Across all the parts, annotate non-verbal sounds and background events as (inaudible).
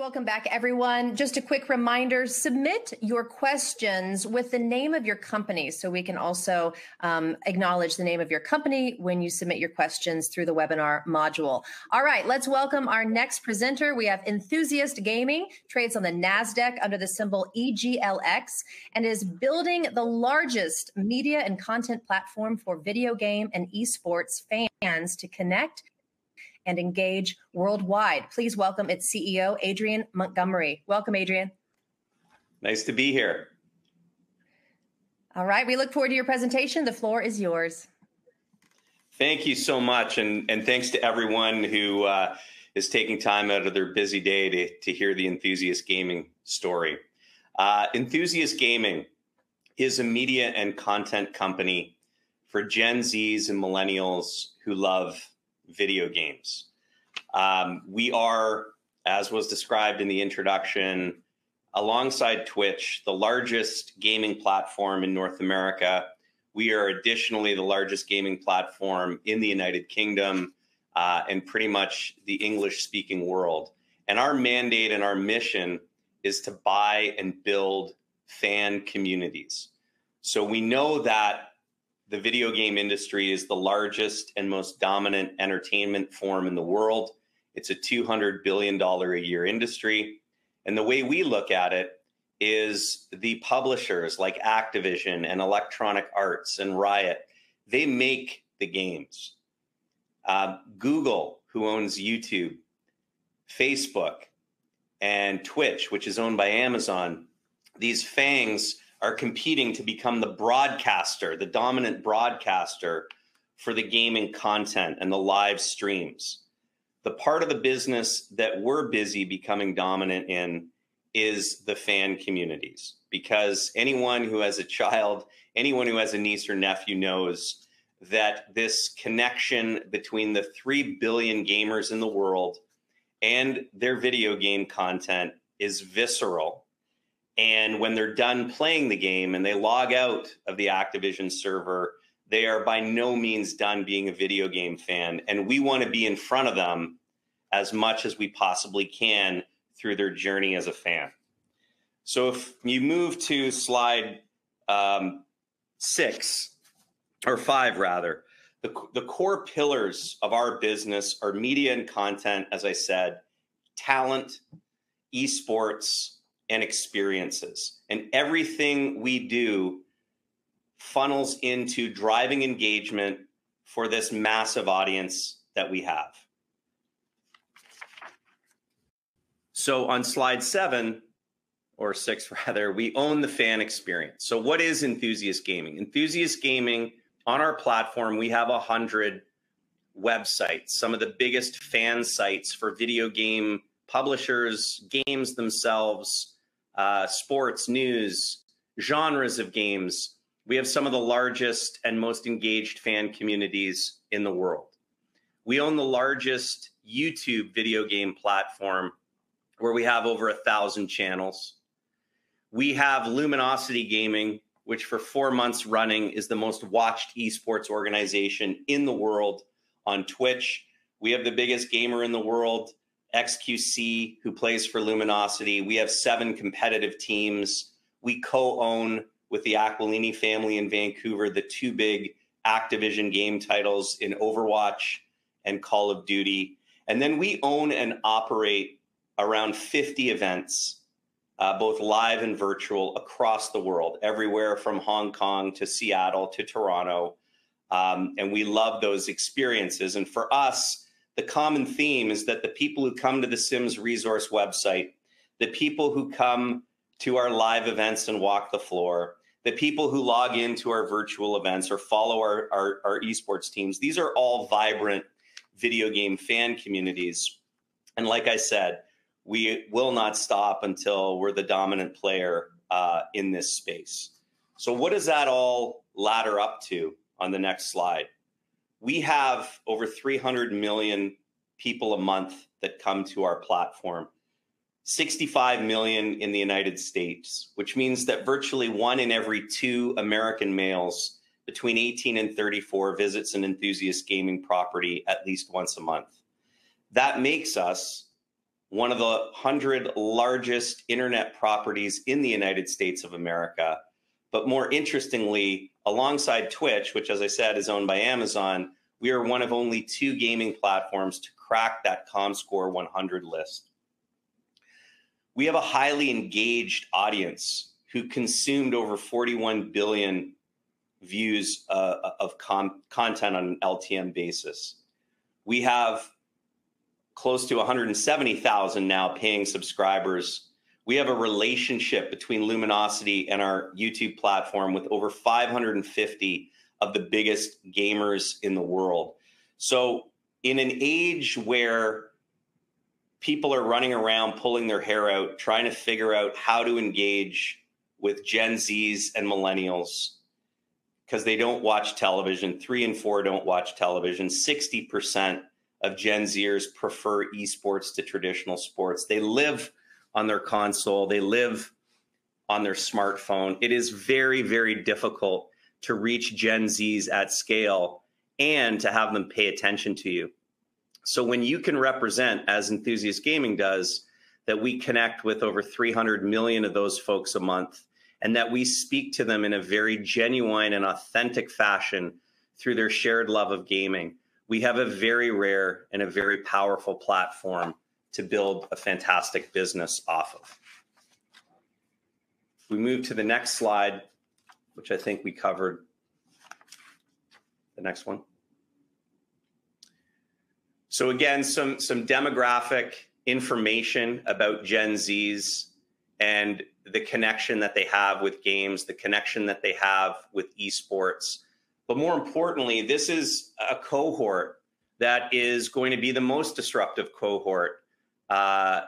Welcome back, everyone. Just a quick reminder submit your questions with the name of your company so we can also um, acknowledge the name of your company when you submit your questions through the webinar module. All right, let's welcome our next presenter. We have Enthusiast Gaming, trades on the NASDAQ under the symbol EGLX, and is building the largest media and content platform for video game and esports fans to connect and engage worldwide. Please welcome its CEO, Adrian Montgomery. Welcome, Adrian. Nice to be here. All right, we look forward to your presentation. The floor is yours. Thank you so much, and, and thanks to everyone who uh, is taking time out of their busy day to, to hear the Enthusiast Gaming story. Uh, Enthusiast Gaming is a media and content company for Gen Zs and millennials who love video games. Um, we are, as was described in the introduction, alongside Twitch, the largest gaming platform in North America. We are additionally the largest gaming platform in the United Kingdom uh, and pretty much the English speaking world. And our mandate and our mission is to buy and build fan communities. So we know that the video game industry is the largest and most dominant entertainment form in the world. It's a $200 billion a year industry. And the way we look at it is the publishers like Activision and Electronic Arts and Riot, they make the games. Uh, Google, who owns YouTube, Facebook, and Twitch, which is owned by Amazon, these fangs are competing to become the broadcaster, the dominant broadcaster for the gaming content and the live streams. The part of the business that we're busy becoming dominant in is the fan communities because anyone who has a child, anyone who has a niece or nephew knows that this connection between the 3 billion gamers in the world and their video game content is visceral and when they're done playing the game and they log out of the Activision server, they are by no means done being a video game fan. And we want to be in front of them as much as we possibly can through their journey as a fan. So if you move to slide um, six or five, rather, the, the core pillars of our business are media and content, as I said, talent, esports, and experiences. And everything we do funnels into driving engagement for this massive audience that we have. So on slide seven, or six (laughs) rather, we own the fan experience. So what is Enthusiast Gaming? Enthusiast Gaming, on our platform, we have a hundred websites, some of the biggest fan sites for video game publishers, games themselves, uh, sports, news, genres of games. We have some of the largest and most engaged fan communities in the world. We own the largest YouTube video game platform where we have over a thousand channels. We have Luminosity Gaming, which for four months running is the most watched esports organization in the world on Twitch. We have the biggest gamer in the world XQC, who plays for Luminosity. We have seven competitive teams. We co own with the Aquilini family in Vancouver the two big Activision game titles in Overwatch and Call of Duty. And then we own and operate around 50 events, uh, both live and virtual, across the world, everywhere from Hong Kong to Seattle to Toronto. Um, and we love those experiences. And for us, the common theme is that the people who come to the Sims Resource website, the people who come to our live events and walk the floor, the people who log into our virtual events or follow our, our, our esports teams, these are all vibrant video game fan communities. And like I said, we will not stop until we're the dominant player uh, in this space. So, what does that all ladder up to on the next slide? We have over 300 million people a month that come to our platform. 65 million in the United States, which means that virtually one in every two American males between 18 and 34 visits an enthusiast gaming property at least once a month. That makes us one of the 100 largest internet properties in the United States of America. But more interestingly, alongside Twitch, which, as I said, is owned by Amazon, we are one of only two gaming platforms to crack that ComScore 100 list. We have a highly engaged audience who consumed over 41 billion views uh, of com- content on an LTM basis. We have close to 170,000 now paying subscribers. We have a relationship between Luminosity and our YouTube platform with over 550 of the biggest gamers in the world. So, in an age where people are running around pulling their hair out, trying to figure out how to engage with Gen Zs and millennials because they don't watch television. Three and four don't watch television. 60% of Gen Zers prefer esports to traditional sports. They live on their console, they live on their smartphone. It is very, very difficult to reach Gen Zs at scale and to have them pay attention to you. So when you can represent, as Enthusiast Gaming does, that we connect with over 300 million of those folks a month and that we speak to them in a very genuine and authentic fashion through their shared love of gaming, we have a very rare and a very powerful platform to build a fantastic business off of. we move to the next slide, which I think we covered. The next one. So again, some some demographic information about Gen Zs and the connection that they have with games, the connection that they have with esports. But more importantly, this is a cohort that is going to be the most disruptive cohort uh,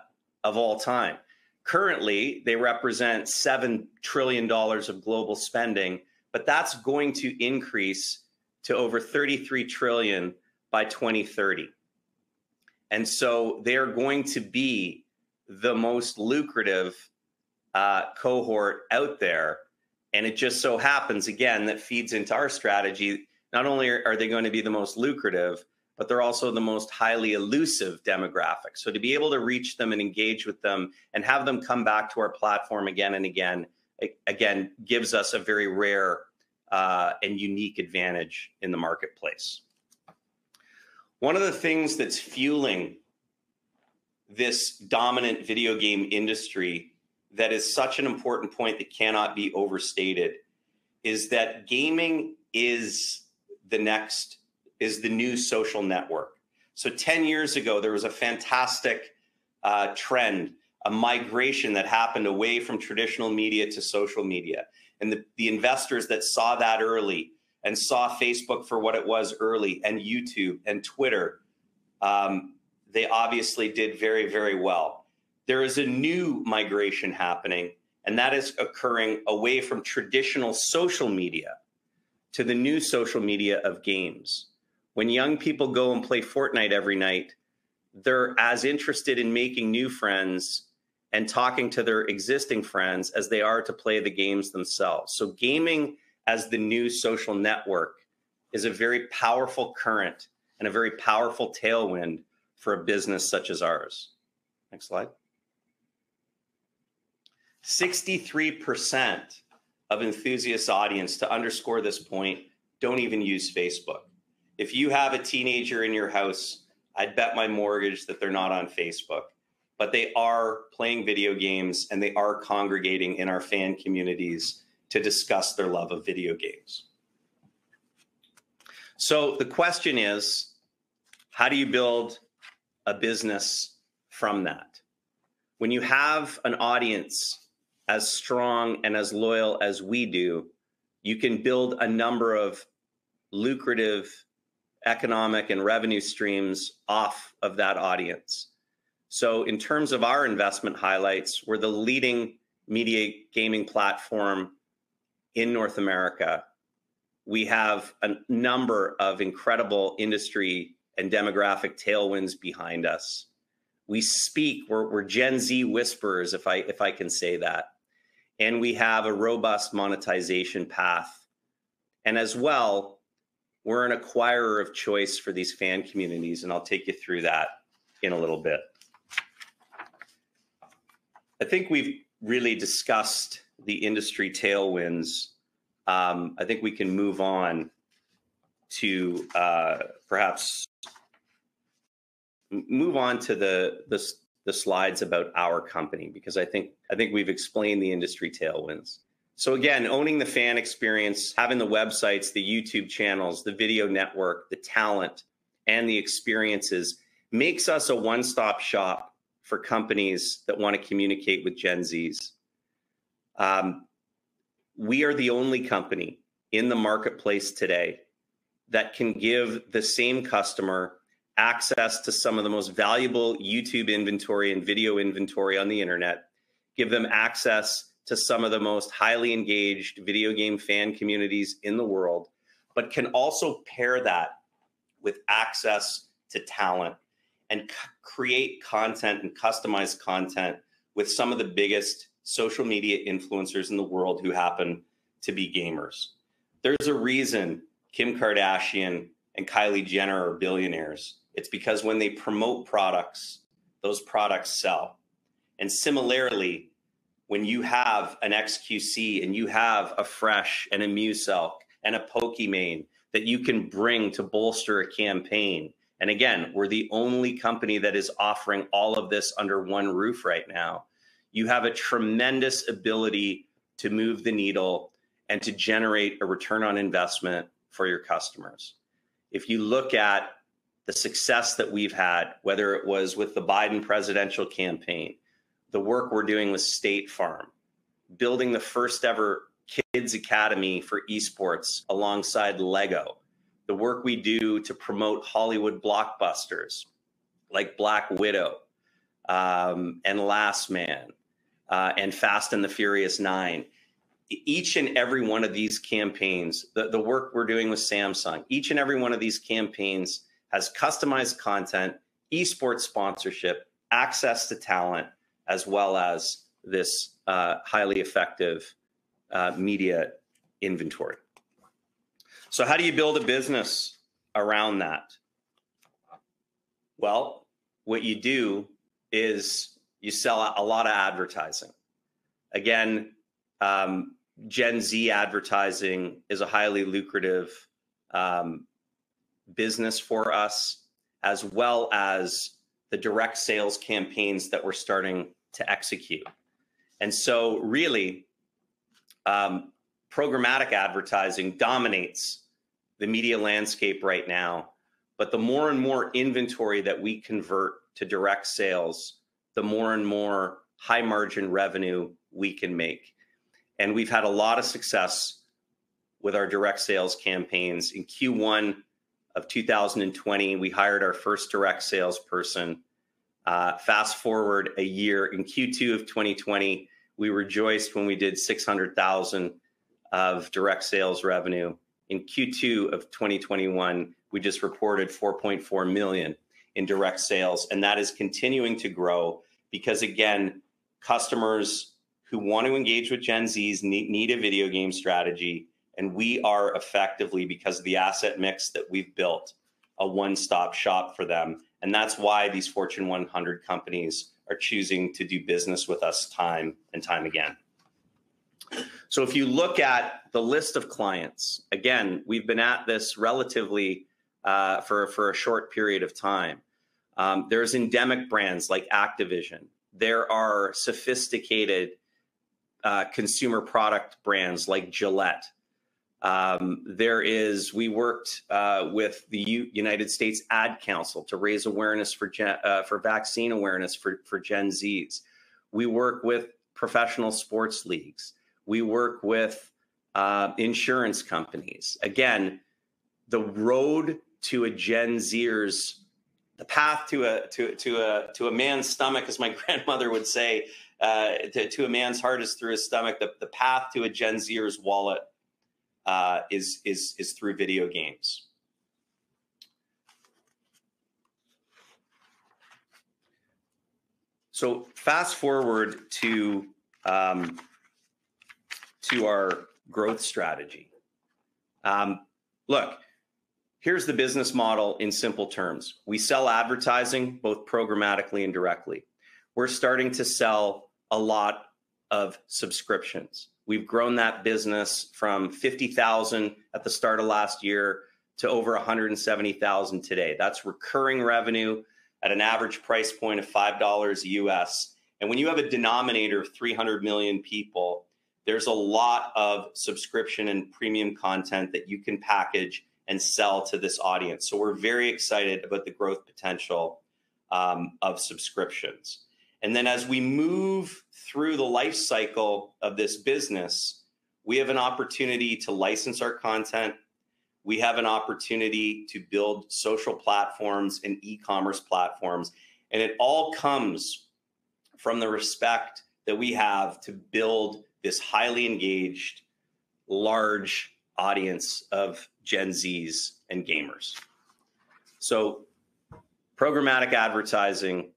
of all time. Currently, they represent $7 trillion of global spending, but that's going to increase to over 33 trillion by 2030. And so they're going to be the most lucrative uh, cohort out there. And it just so happens, again, that feeds into our strategy. Not only are, are they going to be the most lucrative, but they're also the most highly elusive demographic. So to be able to reach them and engage with them and have them come back to our platform again and again, again, gives us a very rare uh, and unique advantage in the marketplace. One of the things that's fueling this dominant video game industry that is such an important point that cannot be overstated is that gaming is the next is the new social network. So 10 years ago there was a fantastic uh, trend a migration that happened away from traditional media to social media. And the, the investors that saw that early and saw facebook for what it was early and youtube and twitter um, they obviously did very very well. There is a new migration happening, and that is occurring away from traditional social media to the new social media of games. When young people go and play Fortnite every night, they're as interested in making new friends and talking to their existing friends as they are to play the games themselves. So, gaming as the new social network is a very powerful current and a very powerful tailwind for a business such as ours. Next slide. 63% of enthusiast audience, to underscore this point, don't even use Facebook. If you have a teenager in your house, I'd bet my mortgage that they're not on Facebook, but they are playing video games and they are congregating in our fan communities to discuss their love of video games. So the question is how do you build a business from that? When you have an audience as strong and as loyal as we do, you can build a number of lucrative economic and revenue streams off of that audience. So, in terms of our investment highlights, we're the leading media gaming platform in North America. We have a number of incredible industry and demographic tailwinds behind us. We speak, we're, we're Gen Z whisperers, if I if I can say that and we have a robust monetization path. And as well, we're an acquirer of choice for these fan communities, and I'll take you through that in a little bit. I think we've really discussed the industry tailwinds. Um, I think we can move on to uh, perhaps move on to the, the the slides about our company because I think I think we've explained the industry tailwinds. So again, owning the fan experience, having the websites, the YouTube channels, the video network, the talent, and the experiences makes us a one-stop shop for companies that want to communicate with Gen Zs. Um, we are the only company in the marketplace today that can give the same customer access to some of the most valuable YouTube inventory and video inventory on the internet, give them access to some of the most highly engaged video game fan communities in the world, but can also pair that with access to talent and create content and customize content with some of the biggest social media influencers in the world who happen to be gamers. There's a reason Kim Kardashian and Kylie Jenner are billionaires. It's because when they promote products, those products sell. And similarly, when you have an XQC and you have a Fresh and a Muselk and a Pokimane that you can bring to bolster a campaign. And again, we're the only company that is offering all of this under one roof right now. You have a tremendous ability to move the needle and to generate a return on investment for your customers. If you look at the success that we've had, whether it was with the Biden presidential campaign, the work we're doing with State Farm, building the first ever kids academy for esports alongside Lego, the work we do to promote Hollywood blockbusters like Black Widow um, and Last Man uh, and Fast and the Furious Nine. Each and every one of these campaigns, the, the work we're doing with Samsung, each and every one of these campaigns has customized content, esports sponsorship, access to talent, as well as this uh, highly effective uh, media inventory. So, how do you build a business around that? Well, what you do is you sell a lot of advertising. Again, um, Gen Z advertising is a highly lucrative um, business for us, as well as the direct sales campaigns that we're starting to execute. And so, really, um, programmatic advertising dominates the media landscape right now. But the more and more inventory that we convert to direct sales, the more and more high margin revenue we can make. And we've had a lot of success with our direct sales campaigns. In Q1 of 2020, we hired our first direct salesperson. Uh, fast forward a year in Q2 of 2020, we rejoiced when we did 600,000 of direct sales revenue. In Q2 of 2021, we just reported 4.4 million in direct sales, and that is continuing to grow because again, customers who want to engage with Gen Zs need, need a video game strategy, and we are effectively because of the asset mix that we've built a one-stop shop for them and that's why these Fortune 100 companies are choosing to do business with us time and time again. So if you look at the list of clients, again, we've been at this relatively uh, for, for a short period of time. Um, there's endemic brands like Activision. There are sophisticated uh, consumer product brands like Gillette. Um, there is, we worked uh, with the U- United States Ad Council to raise awareness for, gen- uh, for vaccine awareness for, for Gen Zs. We work with professional sports leagues. We work with uh, insurance companies. Again, the road to a Gen Zers, the path to a to to a to a man's stomach, as my (laughs) grandmother would say, uh, to, to, a man's heart is through his stomach. The, the path to a Gen Zer's wallet uh, is is is through video games. So fast forward to um, to our growth strategy. Um, look, here's the business model in simple terms. We sell advertising both programmatically and directly. We're starting to sell a lot of subscriptions. We've grown that business from 50,000 at the start of last year to over 170,000 today. That's recurring revenue at an average price point of $5 US. And when you have a denominator of 300 million people, there's a lot of subscription and premium content that you can package and sell to this audience. So we're very excited about the growth potential um, of subscriptions. And then as we move through the life cycle of this business, we have an opportunity to license our content. We have an opportunity to build social platforms and e commerce platforms. And it all comes from the respect that we have to build this highly engaged, large audience of Gen Zs and gamers. So, programmatic advertising,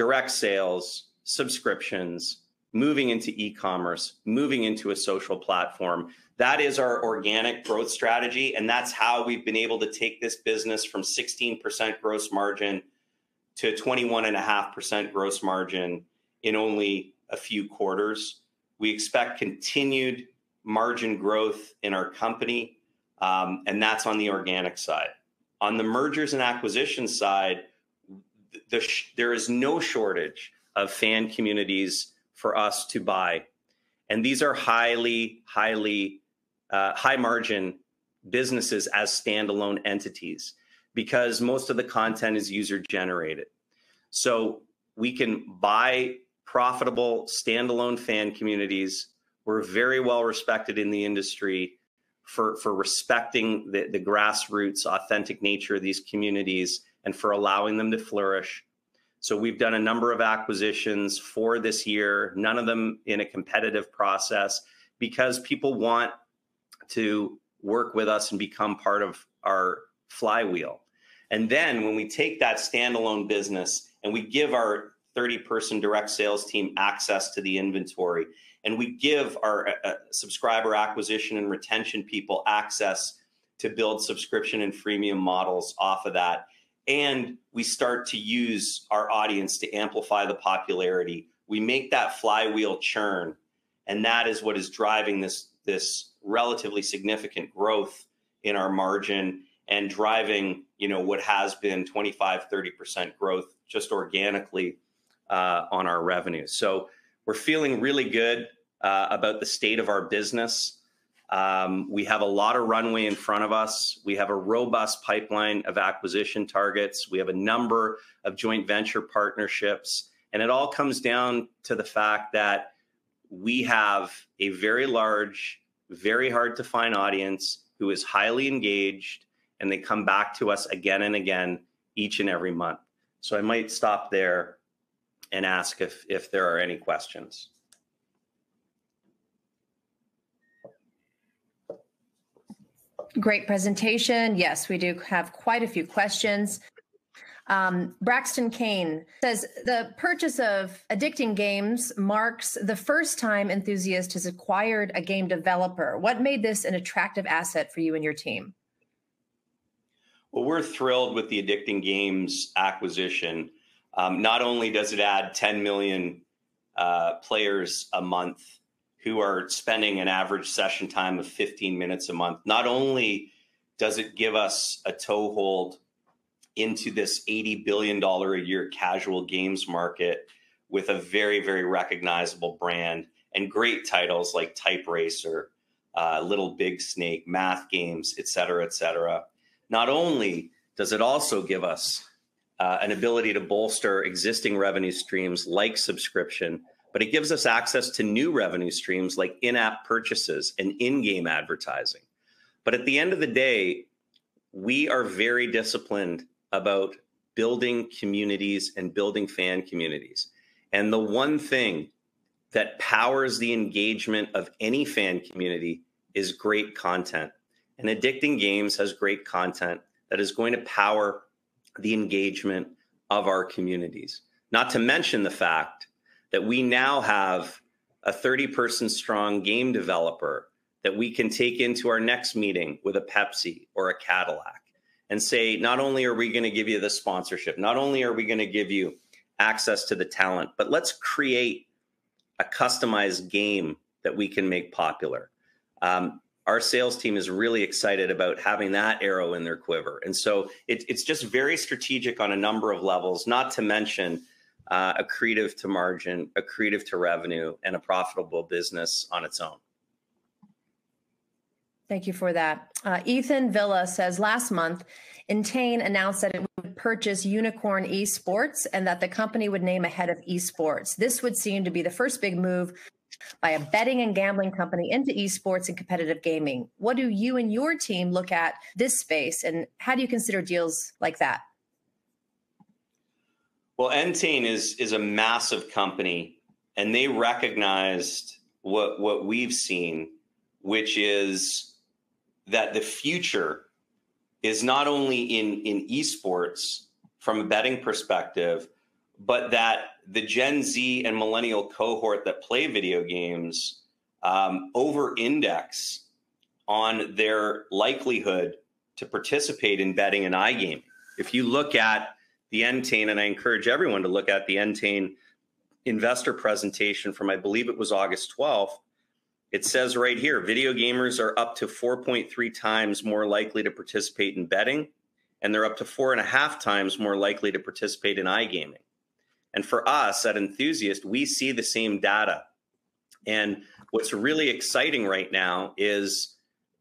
direct sales, subscriptions, moving into e commerce, moving into a social platform. That is our organic growth strategy. And that's how we've been able to take this business from 16% gross margin to 21.5% gross margin in only a few quarters. We expect continued margin growth in our company, um, and that's on the organic side. On the mergers and acquisitions side, the there is no shortage of fan communities for us to buy. And these are highly, highly uh, high margin businesses as standalone entities because most of the content is user generated. So we can buy profitable standalone fan communities. We're very well respected in the industry for, for respecting the, the grassroots, authentic nature of these communities and for allowing them to flourish. So we've done a number of acquisitions for this year, none of them in a competitive process because people want to work with us and become part of our flywheel. And then when we take that standalone business and we give our 30 person direct sales team access to the inventory. And we give our uh, uh, subscriber acquisition and retention people access to build subscription and freemium models off of that. And we start to use our audience to amplify the popularity. We make that flywheel churn. And that is what is driving this, this relatively significant growth in our margin and driving, you know, what has been 25, 30% growth just organically uh, on our revenue. So we're feeling really good uh, about the state of our business. Um, we have a lot of runway in front of us. We have a robust pipeline of acquisition targets. We have a number of joint venture partnerships. And it all comes down to the fact that we have a very large, very hard to find audience who is highly engaged and they come back to us again and again each and every month. So I might stop there and ask if, if there are any questions. Great presentation. Yes, we do have quite a few questions. Um, Braxton Kane says the purchase of Addicting Games marks the first time Enthusiast has acquired a game developer. What made this an attractive asset for you and your team? Well, we're thrilled with the Addicting Games acquisition. Um, not only does it add 10 million uh, players a month who are spending an average session time of 15 minutes a month, not only does it give us a toehold into this $80 billion a year casual games market with a very, very recognizable brand and great titles like Type Racer, uh, Little Big Snake, Math Games, et cetera, et cetera. Not only does it also give us uh, an ability to bolster existing revenue streams like subscription, but it gives us access to new revenue streams like in app purchases and in game advertising. But at the end of the day, we are very disciplined about building communities and building fan communities. And the one thing that powers the engagement of any fan community is great content. And Addicting Games has great content that is going to power the engagement of our communities. Not to mention the fact that we now have a 30 person strong game developer that we can take into our next meeting with a Pepsi or a Cadillac and say, not only are we going to give you the sponsorship, not only are we going to give you access to the talent, but let's create a customized game that we can make popular. Um, our sales team is really excited about having that arrow in their quiver. And so it, it's just very strategic on a number of levels, not to mention uh, accretive to margin, accretive to revenue, and a profitable business on its own. Thank you for that. Uh, Ethan Villa says last month, Entain announced that it would purchase Unikrn Esports and that the company would name a head of esports. This would seem to be the first big move by a betting and gambling company into esports and competitive gaming. What do you and your team look at this space, and how do you consider deals like that? Well, Entain is is a massive company, and they recognized what what we've seen, which is that the future is not only in in esports from a betting perspective, but that the Gen Z and millennial cohort that play video games um, over index on their likelihood to participate in betting and iGaming. If you look at the Entain, and I encourage everyone to look at the Entain investor presentation from, I believe it was August 12th, it says right here video gamers are up to 4.3 times more likely to participate in betting, and they're up to four and a half times more likely to participate in iGaming. And for us at Enthusiast, we see the same data. And what's really exciting right now is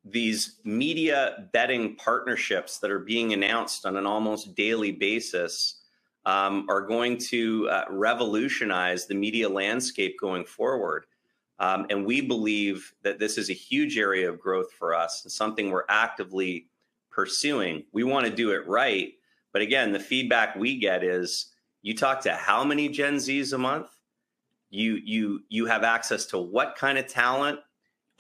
these media betting partnerships that are being announced on an almost daily basis um, are going to uh, revolutionize the media landscape going forward. Um, and we believe that this is a huge area of growth for us and something we're actively pursuing. We want to do it right. But again, the feedback we get is you talk to how many Gen Zs a month? You you you have access to what kind of talent?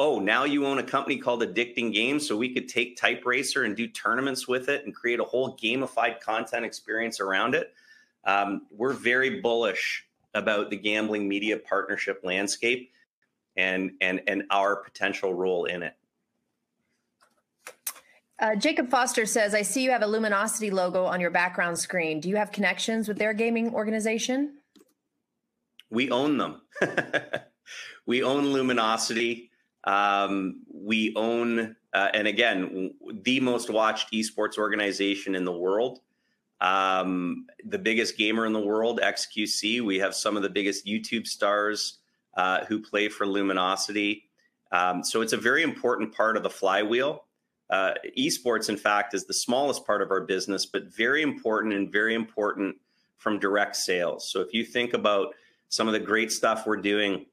Oh, now you own a company called Addicting Games, so we could take Type Racer and do tournaments with it and create a whole gamified content experience around it. Um, we're very bullish about the gambling media partnership landscape and and and our potential role in it. Uh, Jacob Foster says, "I see you have a Luminosity logo on your background screen. Do you have connections with their gaming organization?" We own them. (laughs) we own Luminosity. Um, we own, uh, and again, the most watched esports organization in the world. Um, the biggest gamer in the world, XQC. We have some of the biggest YouTube stars uh, who play for Luminosity. Um, so it's a very important part of the flywheel. Uh, esports, in fact, is the smallest part of our business, but very important and very important from direct sales. So if you think about some of the great stuff we're doing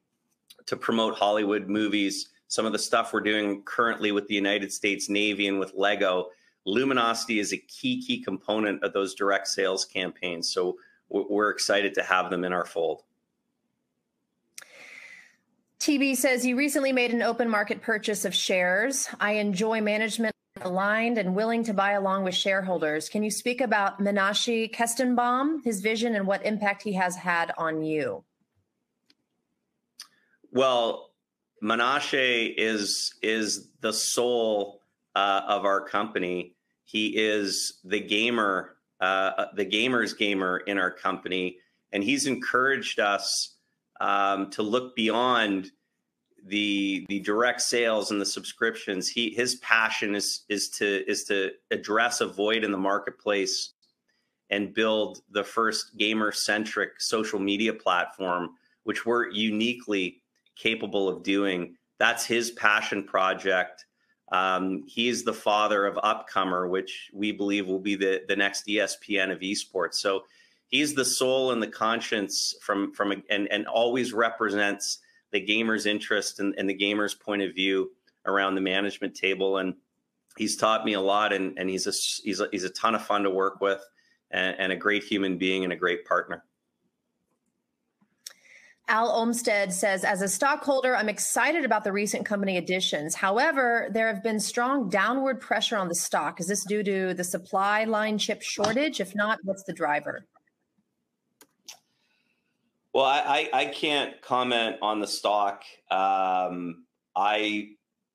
to promote Hollywood movies, some of the stuff we're doing currently with the United States Navy and with Lego, Luminosity is a key, key component of those direct sales campaigns. So we're excited to have them in our fold. TB says you recently made an open market purchase of shares. I enjoy management aligned and willing to buy along with shareholders. Can you speak about Menashe Kestenbaum, his vision, and what impact he has had on you? Well, Menashe is is the soul uh, of our company. He is the gamer, uh, the gamer's gamer in our company, and he's encouraged us um, to look beyond the the direct sales and the subscriptions. He his passion is is to is to address a void in the marketplace and build the first gamer centric social media platform, which we're uniquely capable of doing. That's his passion project. Um, he's the father of Upcomer, which we believe will be the the next ESPN of esports. So he's the soul and the conscience from from and and always represents the gamer's interest and, and the gamer's point of view around the management table and he's taught me a lot and, and he's a he's a, he's a ton of fun to work with and, and a great human being and a great partner Al Olmstead says, as a stockholder, I'm excited about the recent company additions. However, there have been strong downward pressure on the stock. Is this due to the supply line chip shortage? If not, what's the driver? Well, I, I, I can't comment on the stock. Um, I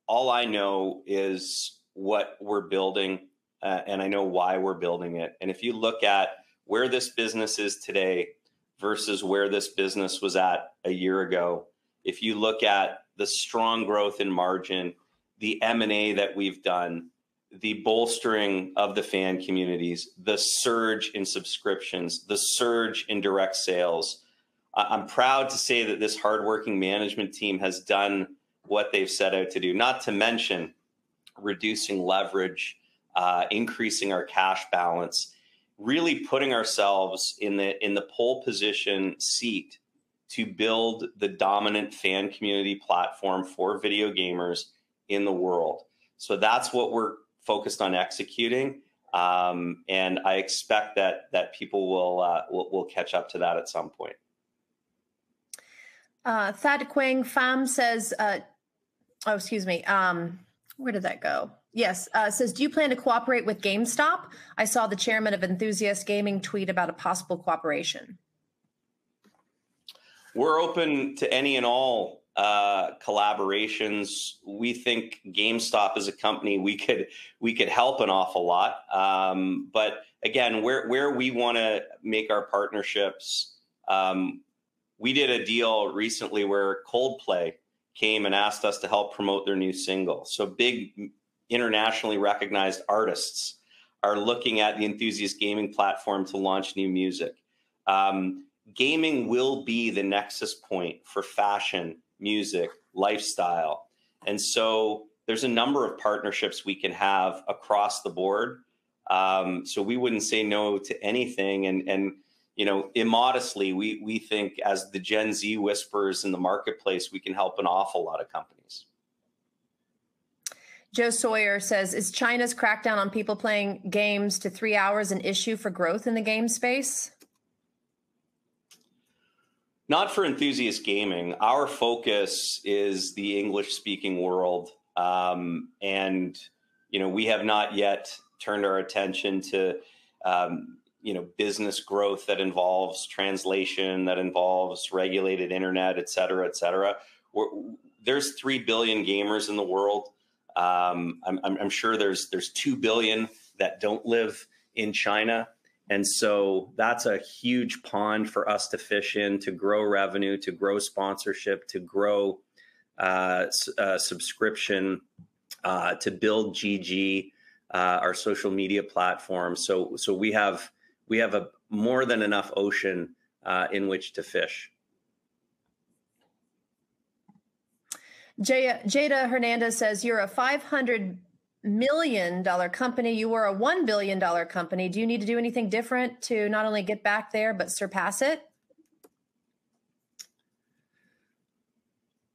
all I know is what we're building, uh, and I know why we're building it. And if you look at where this business is today versus where this business was at a year ago, if you look at the strong growth in margin, the M&A that we've done, the bolstering of the fan communities, the surge in subscriptions, the surge in direct sales, I'm proud to say that this hardworking management team has done what they've set out to do, not to mention reducing leverage, uh, increasing our cash balance, really putting ourselves in the in the pole position seat to build the dominant fan community platform for video gamers in the world. So that's what we're focused on executing, um, and I expect that that people will, uh, will will catch up to that at some point. Uh, Thad Quang Pham says, uh, oh, excuse me. Um, where did that go? Yes, uh, says, do you plan to cooperate with GameStop? I saw the chairman of Enthusiast Gaming tweet about a possible cooperation. We're open to any and all uh, collaborations. We think GameStop is a company we could we could help an awful lot. Um, but again, where where we want to make our partnerships, um, we did a deal recently where Coldplay came and asked us to help promote their new single. So big internationally recognized artists are looking at the enthusiast gaming platform to launch new music. Um, gaming will be the nexus point for fashion, music, lifestyle. And so there's a number of partnerships we can have across the board. Um, so we wouldn't say no to anything. And, and you know, immodestly, we we think as the Gen Z whispers in the marketplace, we can help an awful lot of companies. Joe Sawyer says, "Is China's crackdown on people playing games to three hours an issue for growth in the game space?" Not for enthusiast gaming. Our focus is the English-speaking world, um, and you know we have not yet turned our attention to um, you know business growth that involves translation that involves regulated internet et cetera et cetera We're, there's 3 billion gamers in the world um, I'm, I'm, sure there's there's 2 billion that don't live in china and so that's a huge pond for us to fish in to grow revenue to grow sponsorship to grow uh, uh, subscription uh, to build gg uh, our social media platform so so we have we have a more than enough ocean uh, in which to fish. Jada, Jada Hernandez says you're a 500 million dollar company. You were a one billion dollar company. Do you need to do anything different to not only get back there but surpass it?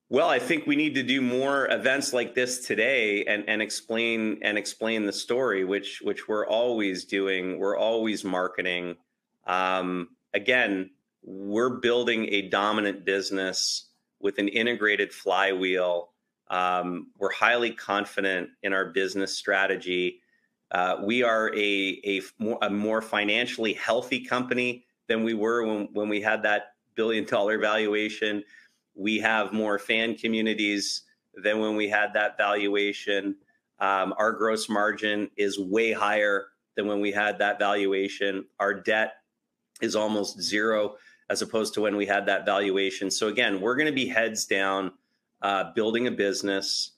Well, I think we need to do more events like this today and, and explain and explain the story, which which we're always doing. We're always marketing. Um, again, we're building a dominant business with an integrated flywheel. Um, we're highly confident in our business strategy. Uh, we are a, a more, a more financially healthy company than we were when, when we had that billion dollar valuation we have more fan communities than when we had that valuation. Um, our gross margin is way higher than when we had that valuation. Our debt is almost zero as opposed to when we had that valuation. So again, we're going to be heads down, uh, building a business.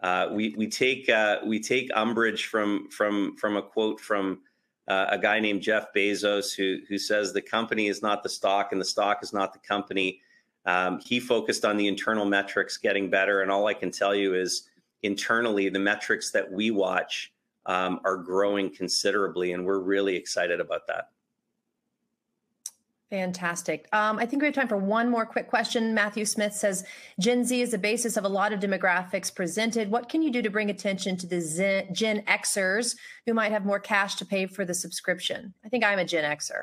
Uh, we we take uh, we take umbrage from from from a quote from uh, a guy named Jeff Bezos who who says the company is not the stock and the stock is not the company. Um, he focused on the internal metrics getting better. And all I can tell you is internally, the metrics that we watch um, are growing considerably. And we're really excited about that. Fantastic. Um, I think we have time for one more quick question. Matthew Smith says Gen Z is the basis of a lot of demographics presented. What can you do to bring attention to the Gen Xers who might have more cash to pay for the subscription? I think I'm a Gen Xer.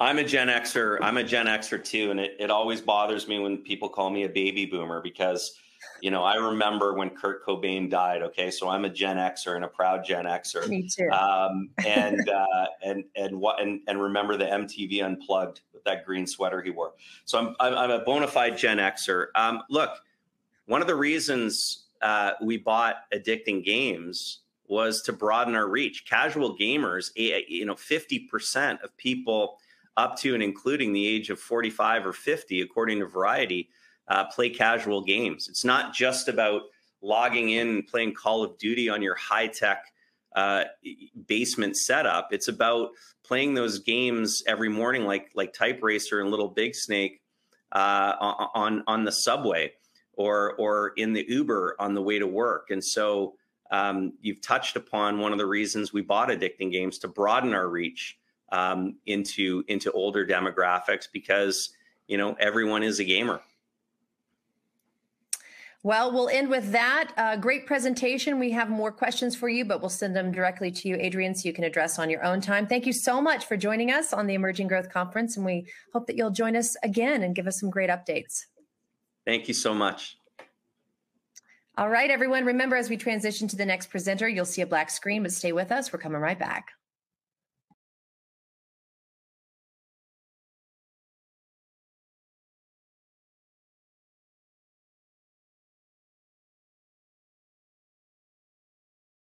I'm a Gen Xer. I'm a Gen Xer too, and it, it always bothers me when people call me a baby boomer because, you know, I remember when Kurt Cobain died. Okay, so I'm a Gen Xer and a proud Gen Xer. Me too. Um, and (laughs) uh, and and what and, and remember the MTV Unplugged with that green sweater he wore. So I'm I'm, I'm a bona fide Gen Xer. Um, look, one of the reasons uh, we bought Addicting Games was to broaden our reach. Casual gamers, you know, 50% of people up to and including the age of 45 or 50, according to Variety, uh, play casual games. It's not just about logging in and playing Call of Duty on your high tech uh, basement setup. It's about playing those games every morning, like like Type Racer and Little Big Snake uh, on on the subway or or in the Uber on the way to work. And so um, you've touched upon one of the reasons we bought Addicting Games to broaden our reach um, into into older demographics because you know everyone is a gamer. Well, we'll end with that. Uh, great presentation. We have more questions for you, but we'll send them directly to you, Adrian, so you can address on your own time. Thank you so much for joining us on the Emerging Growth Conference, and we hope that you'll join us again and give us some great updates. Thank you so much. All right, everyone. Remember, as we transition to the next presenter, you'll see a black screen, but stay with us. We're coming right back.